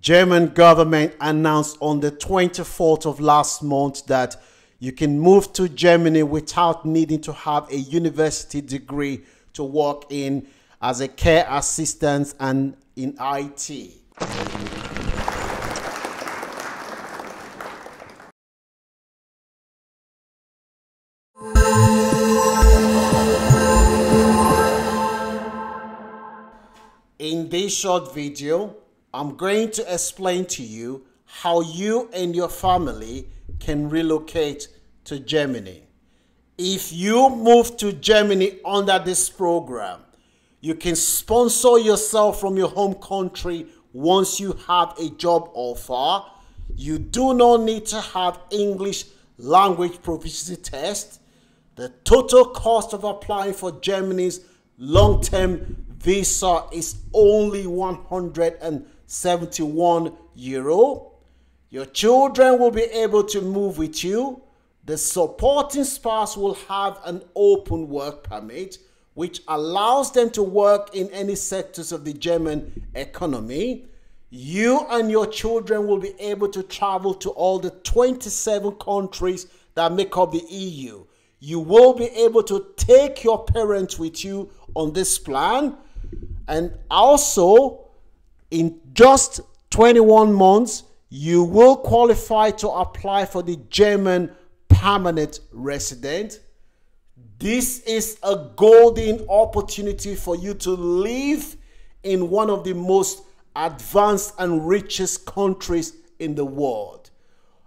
German government announced on the 24th of last month that you can move to Germany without needing to have a university degree to work in as a care assistant and in IT. In this short video, I'm going to explain to you how you and your family can relocate to Germany. If you move to Germany under this program, you can sponsor yourself from your home country once you have a job offer. You do not need to have English language proficiency test. The total cost of applying for Germany's long-term visa is only 171 euro. Your children will be able to move with you. The supporting spouse will have an open work permit, which allows them to work in any sectors of the German economy. You and your children will be able to travel to all the 27 countries that make up the EU. You will be able to take your parents with you on this plan and also, in just 21 months, you will qualify to apply for the German permanent resident. This is a golden opportunity for you to live in one of the most advanced and richest countries in the world.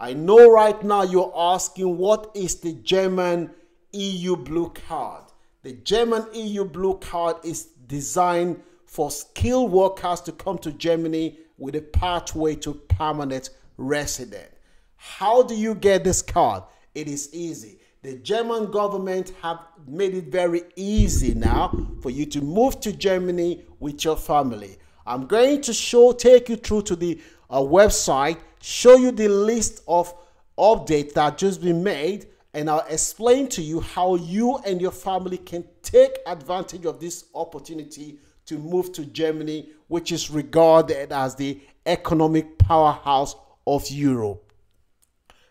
I know right now you're asking what is the German EU blue card? The German EU blue card is designed for skilled workers to come to Germany with a pathway to permanent resident. How do you get this card? It is easy. The German government have made it very easy now for you to move to Germany with your family. I'm going to show take you through to the uh, website, show you the list of updates that just been made and I'll explain to you how you and your family can take advantage of this opportunity to move to Germany, which is regarded as the economic powerhouse of Europe.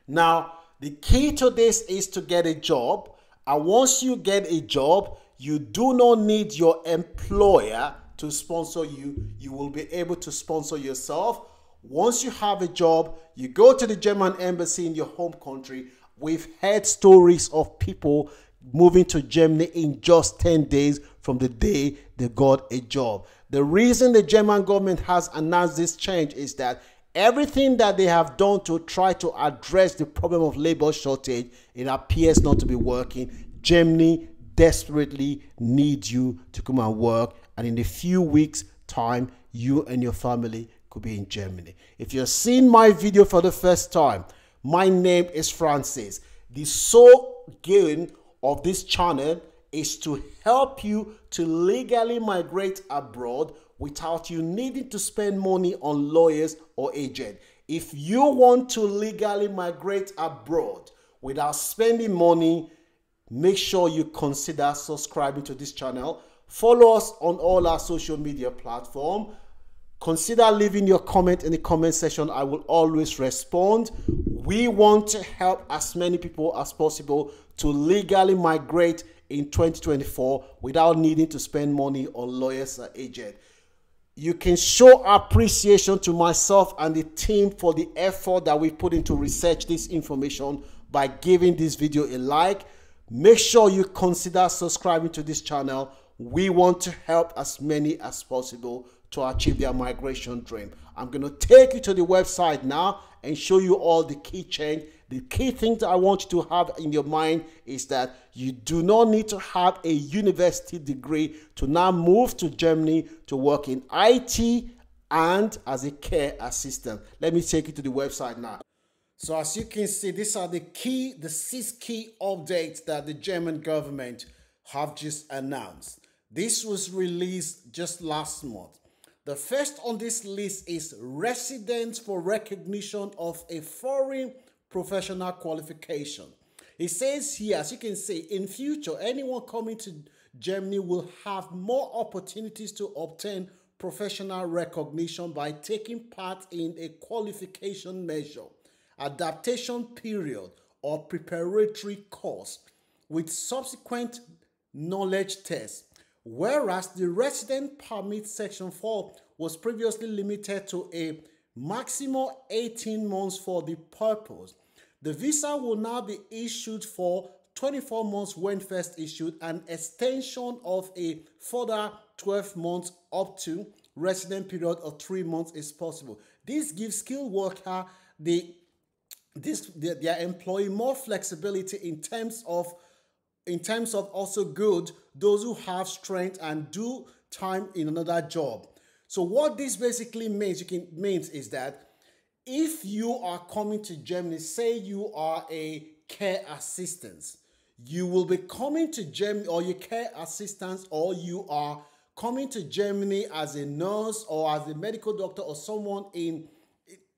Now, the key to this is to get a job. And once you get a job, you do not need your employer to sponsor you. You will be able to sponsor yourself. Once you have a job, you go to the German embassy in your home country We've heard stories of people moving to Germany in just 10 days from the day they got a job. The reason the German government has announced this change is that everything that they have done to try to address the problem of labor shortage, it appears not to be working. Germany desperately needs you to come and work, and in a few weeks' time, you and your family could be in Germany. If you're seeing my video for the first time, my name is Francis. The sole gain of this channel is to help you to legally migrate abroad without you needing to spend money on lawyers or agent. If you want to legally migrate abroad without spending money, make sure you consider subscribing to this channel. Follow us on all our social media platforms. Consider leaving your comment in the comment section. I will always respond. We want to help as many people as possible to legally migrate in 2024 without needing to spend money on lawyers or agents. You can show appreciation to myself and the team for the effort that we put into research this information by giving this video a like. Make sure you consider subscribing to this channel. We want to help as many as possible to achieve their migration dream. I'm going to take you to the website now and show you all the key change. The key thing that I want you to have in your mind is that you do not need to have a university degree to now move to Germany to work in IT and as a care assistant. Let me take you to the website now. So as you can see, these are the key, the six key updates that the German government have just announced. This was released just last month. The first on this list is residence for recognition of a foreign professional qualification. It says here, as you can see, in future, anyone coming to Germany will have more opportunities to obtain professional recognition by taking part in a qualification measure, adaptation period, or preparatory course with subsequent knowledge tests. Whereas the resident permit section 4 was previously limited to a maximum 18 months for the purpose. The visa will now be issued for 24 months when first issued, an extension of a further 12 months up to resident period of three months is possible. This gives skilled worker the this their employee more flexibility in terms of in terms of also good those who have strength and do time in another job. So what this basically means you can means is that if you are coming to Germany, say you are a care assistant, you will be coming to Germany or your care assistant or you are coming to Germany as a nurse or as a medical doctor or someone in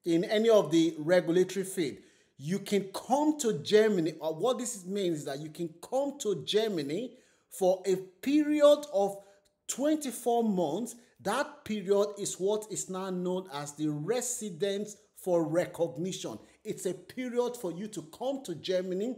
in any of the regulatory field, you can come to Germany. Or what this means is that you can come to Germany for a period of 24 months. That period is what is now known as the residence for recognition. It's a period for you to come to Germany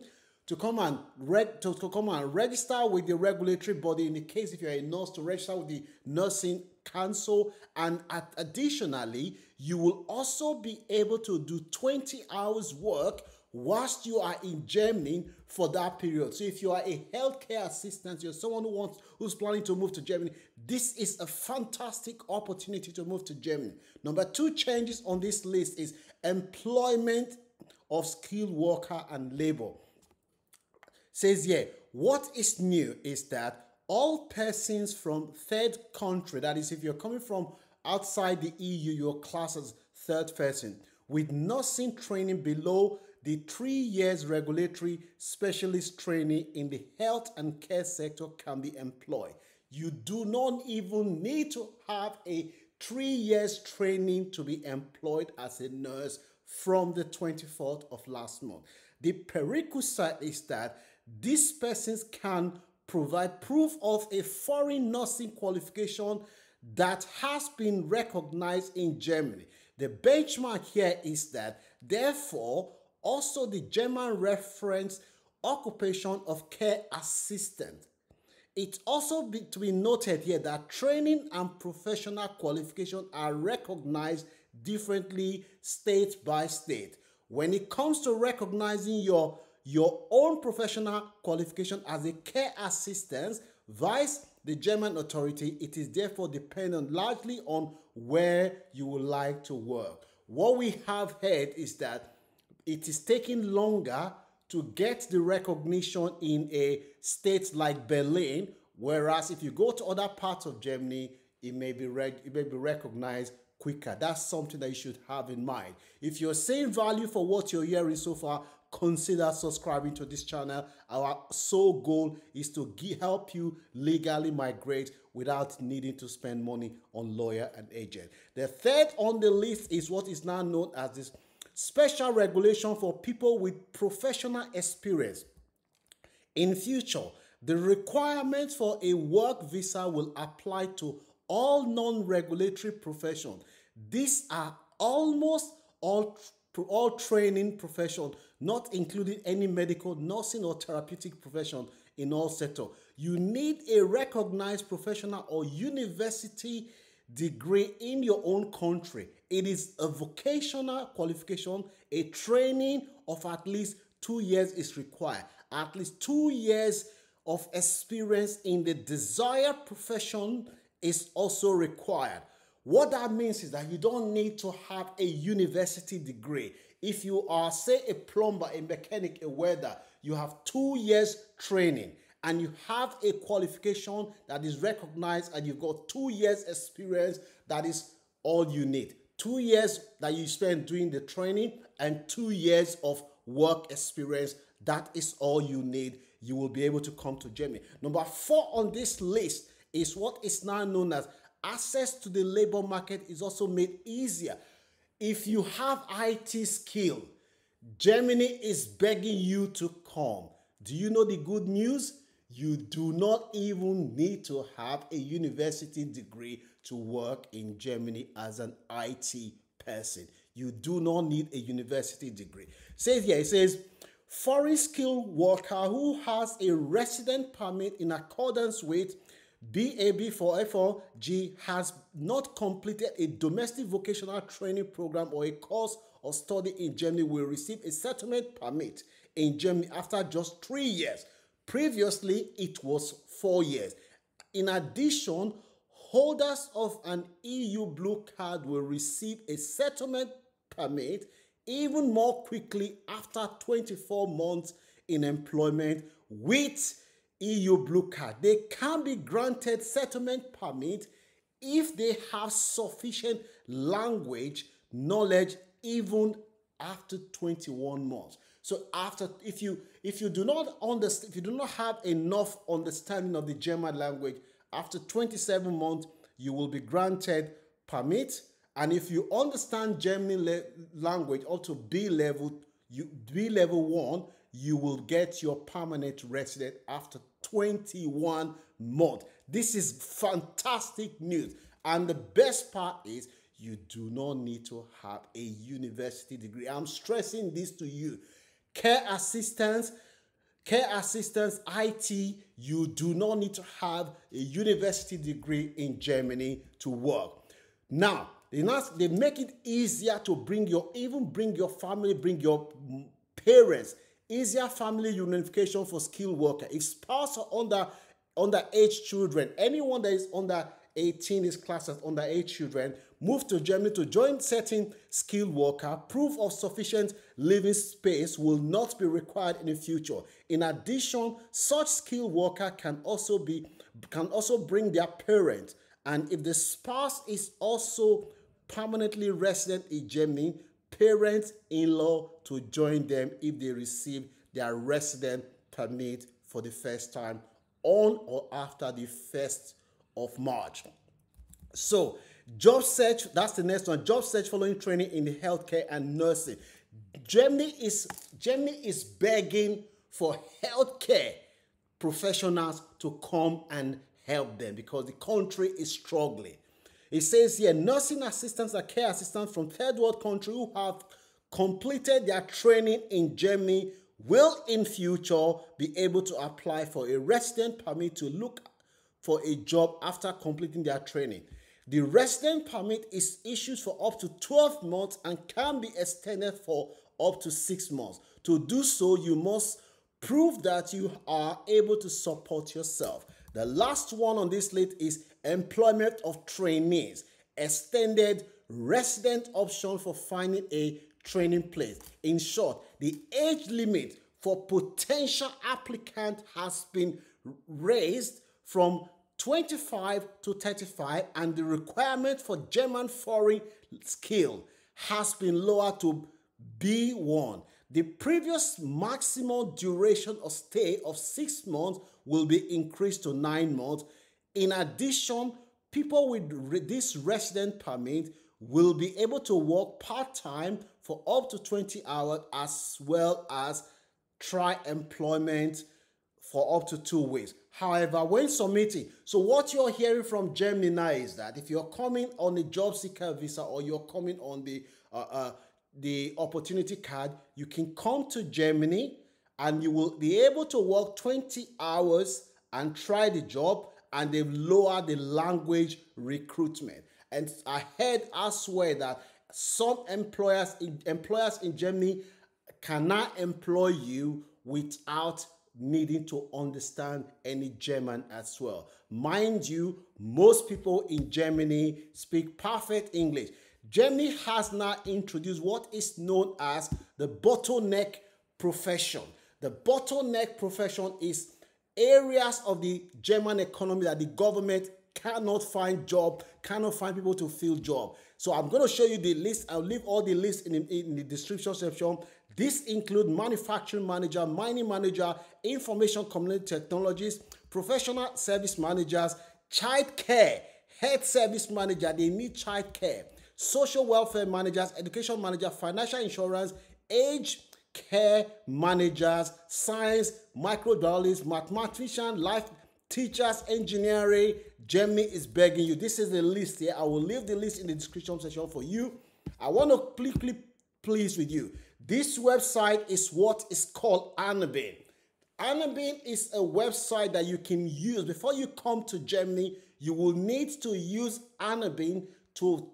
to come and reg- to, to come and register with the regulatory body in the case if you're a nurse to register with the nursing council and additionally you will also be able to do 20 hours work whilst you are in Germany for that period. So if you are a healthcare assistant, you're someone who wants who's planning to move to Germany, this is a fantastic opportunity to move to Germany. Number 2 changes on this list is employment of skilled worker and labor says here, what is new is that all persons from third country, that is, if you're coming from outside the EU, your class as third person, with nursing training below the three years regulatory specialist training in the health and care sector can be employed. You do not even need to have a three years training to be employed as a nurse from the 24th of last month. The prerequisite is that these persons can provide proof of a foreign nursing qualification that has been recognized in Germany. The benchmark here is that, therefore, also the German reference occupation of care assistant. It's also be, to be noted here that training and professional qualification are recognized differently state by state. When it comes to recognizing your your own professional qualification as a care assistant vice the German authority, it is therefore dependent largely on where you would like to work. What we have heard is that it is taking longer to get the recognition in a state like Berlin, whereas if you go to other parts of Germany, it may be, it may be recognized quicker. That's something that you should have in mind. If you're seeing value for what you're hearing so far, consider subscribing to this channel. Our sole goal is to help you legally migrate without needing to spend money on lawyer and agent. The third on the list is what is now known as this special regulation for people with professional experience. In future, the requirements for a work visa will apply to all non-regulatory professions. These are almost all all training profession, not including any medical, nursing, or therapeutic profession in all sector. You need a recognized professional or university degree in your own country. It is a vocational qualification. A training of at least two years is required. At least two years of experience in the desired profession is also required. What that means is that you don't need to have a university degree. If you are, say, a plumber, a mechanic, a welder, you have two years training and you have a qualification that is recognized and you've got two years experience, that is all you need. Two years that you spend doing the training and two years of work experience, that is all you need. You will be able to come to Germany. Number four on this list is what is now known as access to the labor market is also made easier. If you have IT skill, Germany is begging you to come. Do you know the good news? you do not even need to have a university degree to work in Germany as an IT person. You do not need a university degree. Says here, it says, foreign skilled worker who has a resident permit in accordance with BAB4FOG has not completed a domestic vocational training program or a course or study in Germany will receive a settlement permit in Germany after just three years. Previously, it was four years. In addition, holders of an EU blue card will receive a settlement permit even more quickly after 24 months in employment with EU blue card. They can be granted settlement permit if they have sufficient language knowledge even after 21 months. So after if you if you do not understand if you do not have enough understanding of the German language after 27 months you will be granted permit and if you understand German language up to B level you B level 1 you will get your permanent resident after 21 months. This is fantastic news. And the best part is you do not need to have a university degree. I'm stressing this to you. Care assistants, care assistants, IT, you do not need to have a university degree in Germany to work. Now, they, they make it easier to bring your, even bring your family, bring your mm, parents, easier family unification for skilled worker. If spouse are under underage children, anyone that is under 18 is classed as underage children, move to Germany to join certain skilled worker. Proof of sufficient living space will not be required in the future. In addition, such skilled worker can also be can also bring their parent. And if the spouse is also permanently resident in Germany, parents in law to join them if they receive their resident permit for the first time on or after the 1st of March. So, job search, that's the next one. Job search following training in healthcare and nursing. Germany is Germany is begging for healthcare professionals to come and help them because the country is struggling. It says here nursing assistants and care assistants from third world countries who have completed their training in Germany will in future be able to apply for a resident permit to look for a job after completing their training. The resident permit is issued for up to 12 months and can be extended for up to 6 months. To do so, you must prove that you are able to support yourself. The last one on this list is employment of trainees, extended resident option for finding a training place. In short, the age limit for potential applicant has been raised from 25 to 35 and the requirement for German foreign skill has been lowered to B1. The previous maximum duration of stay of six months will be increased to nine months. In addition, people with this resident permit will be able to work part time for up to 20 hours as well as try employment for up to two weeks. However, when submitting, so what you're hearing from Germany now is that if you're coming on a job seeker visa or you're coming on the uh, uh, the opportunity card, you can come to Germany and you will be able to work 20 hours and try the job and they've lowered the language recruitment. And I heard elsewhere that some employers employers in Germany cannot employ you without needing to understand any German as well. Mind you, most people in Germany speak perfect English. Germany has now introduced what is known as the bottleneck profession. The bottleneck profession is areas of the German economy that the government cannot find job, cannot find people to fill job. So I'm going to show you the list. I'll leave all the lists in, in the description section. This include manufacturing manager, mining manager, information community technologies, professional service managers, child care, health service manager. They need child care social welfare managers, education manager, financial insurance, age care managers, science, microbiologists, mathematicians, life teachers, engineering. Germany is begging you. This is the list here. I will leave the list in the description section for you. I want to quickly please with you. This website is what is called Anabin. Anabin is a website that you can use before you come to Germany. You will need to use Anabin to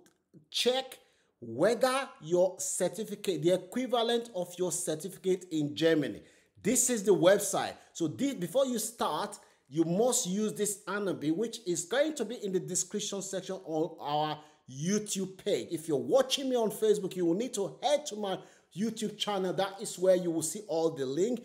check whether your certificate, the equivalent of your certificate in Germany. This is the website. So this, before you start, you must use this Anabin, which is going to be in the description section on our YouTube page. If you're watching me on Facebook, you will need to head to my YouTube channel. That is where you will see all the link.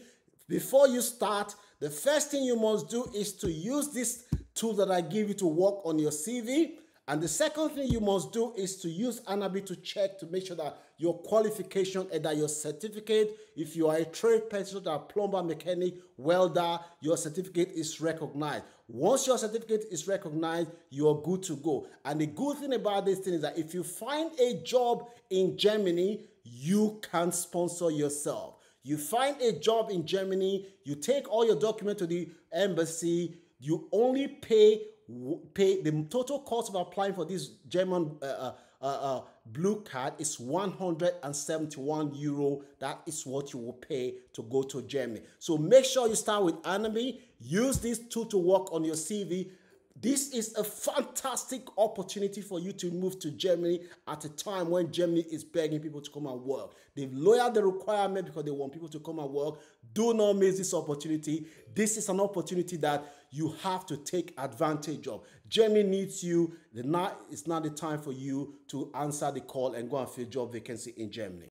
Before you start, the first thing you must do is to use this tool that I give you to work on your CV. And the second thing you must do is to use Anabin to check to make sure that your qualification and that your certificate, if you are a trade person, that plumber, mechanic, welder, your certificate is recognized. Once your certificate is recognized, you are good to go. And the good thing about this thing is that if you find a job in Germany, you can sponsor yourself. You find a job in Germany, you take all your documents to the embassy, you only pay pay the total cost of applying for this German uh, uh, uh, uh, blue card is 171 euro. That is what you will pay to go to Germany. So make sure you start with Anabin. Use this tool to work on your CV this is a fantastic opportunity for you to move to Germany at a time when Germany is begging people to come and work. They've lowered the requirement because they want people to come and work. Do not miss this opportunity. This is an opportunity that you have to take advantage of. Germany needs you. It's not the time for you to answer the call and go and fill job vacancy in Germany.